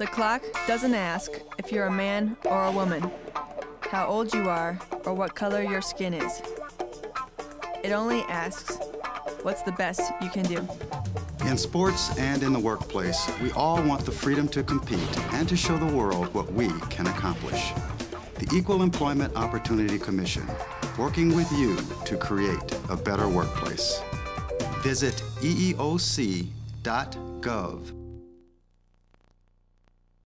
The clock doesn't ask if you're a man or a woman, how old you are, or what color your skin is. It only asks what's the best you can do. In sports and in the workplace, we all want the freedom to compete and to show the world what we can accomplish. The Equal Employment Opportunity Commission, working with you to create a better workplace. Visit eeoc.gov